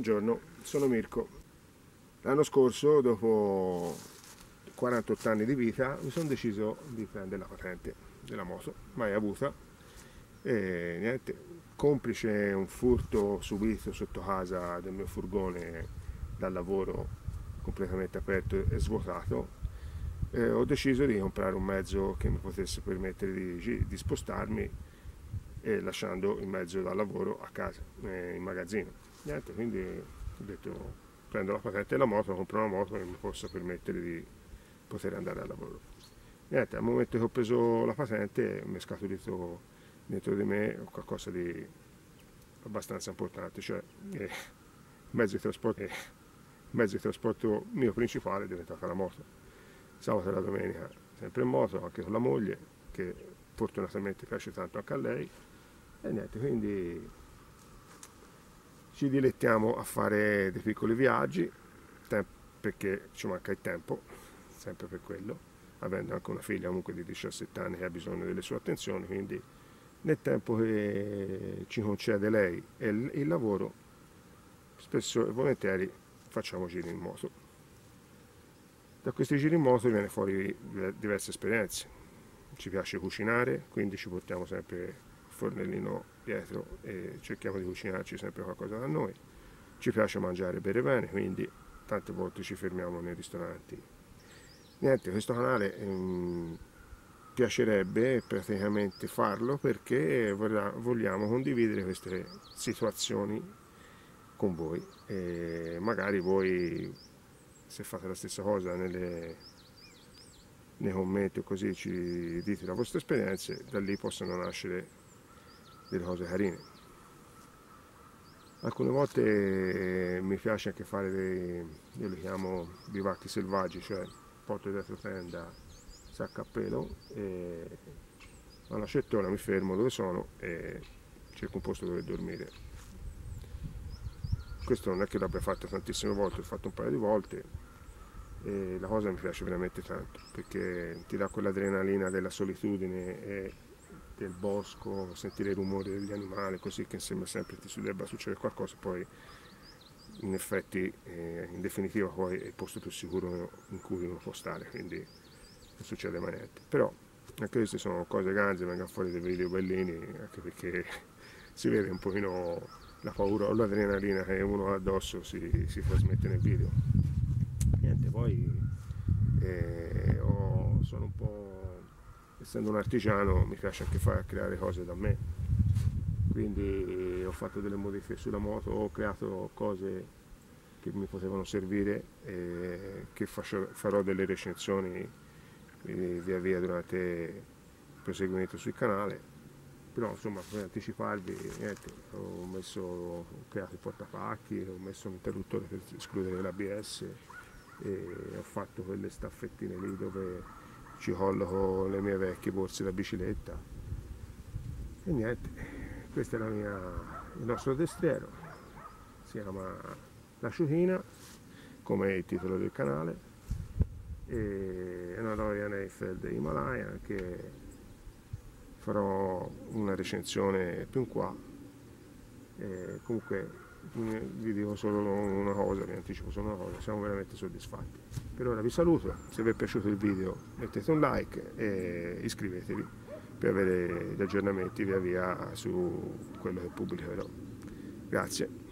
Buongiorno, sono Mirko. L'anno scorso, dopo 48 anni di vita, mi sono deciso di prendere la patente della moto, mai avuta. E niente, complice un furto subito sotto casa del mio furgone dal lavoro completamente aperto e svuotato, eh, ho deciso di comprare un mezzo che mi potesse permettere di, di spostarmi e lasciando il mezzo dal lavoro a casa, eh, in magazzino niente, quindi ho detto prendo la patente della moto, compro una moto che mi possa permettere di poter andare al lavoro. Niente, al momento che ho preso la patente mi è scaturito dentro di me qualcosa di abbastanza importante, cioè eh, mezzo, di trasporto, eh, mezzo di trasporto mio principale è diventata la moto. Sabato e la domenica sempre in moto, anche con la moglie, che fortunatamente piace tanto anche a lei. E niente, quindi ci dilettiamo a fare dei piccoli viaggi perché ci manca il tempo, sempre per quello, avendo anche una figlia comunque di 17 anni che ha bisogno delle sue attenzioni, quindi nel tempo che ci concede lei e il lavoro, spesso e volentieri facciamo giri in moto. Da questi giri in moto viene fuori diverse esperienze. Ci piace cucinare, quindi ci portiamo sempre fornellino dietro e cerchiamo di cucinarci sempre qualcosa da noi. Ci piace mangiare e bere bene, quindi tante volte ci fermiamo nei ristoranti. Niente, questo canale ehm, piacerebbe praticamente farlo perché vogliamo condividere queste situazioni con voi e magari voi se fate la stessa cosa nelle, nei commenti o così ci dite la vostra esperienza, da lì possono nascere delle cose carine. Alcune volte eh, mi piace anche fare dei, io li chiamo bivacchi selvaggi, cioè porto dietro tenda, sacca a pelo e alla cettona mi fermo dove sono e cerco un posto dove dormire. Questo non è che l'abbia fatto tantissime volte, l'ho fatto un paio di volte e la cosa mi piace veramente tanto perché ti dà quell'adrenalina della solitudine e del bosco, sentire i rumori degli animali, così che sembra sempre che debba succedere qualcosa, poi in effetti eh, in definitiva poi è il posto più sicuro in cui uno può stare, quindi non succede mai niente. Però anche queste sono cose grandi, vengono fuori dei video bellini, anche perché si vede un pochino la paura o l'adrenalina che uno ha addosso si, si trasmette nel video. Niente, poi eh, ho, essendo un artigiano mi piace anche fare creare cose da me. Quindi ho fatto delle modifiche sulla moto ho creato cose che mi potevano servire e che faccio, farò delle recensioni via via durante il proseguimento sul canale. Però insomma per anticiparvi niente, ho, messo, ho creato i portapacchi ho messo un interruttore per escludere l'ABS e ho fatto quelle staffettine lì dove ci colloco le mie vecchie borse da bicicletta. E niente questo è mia, il nostro destriero. Si chiama La Sciuchina come il titolo del canale. E una Royal Eiffel Himalaya che farò una recensione più in qua. E comunque vi dico solo una cosa, vi anticipo solo una cosa, siamo veramente soddisfatti. Per ora vi saluto, se vi è piaciuto il video mettete un like e iscrivetevi per avere gli aggiornamenti via via su quello che pubblicherò. Grazie.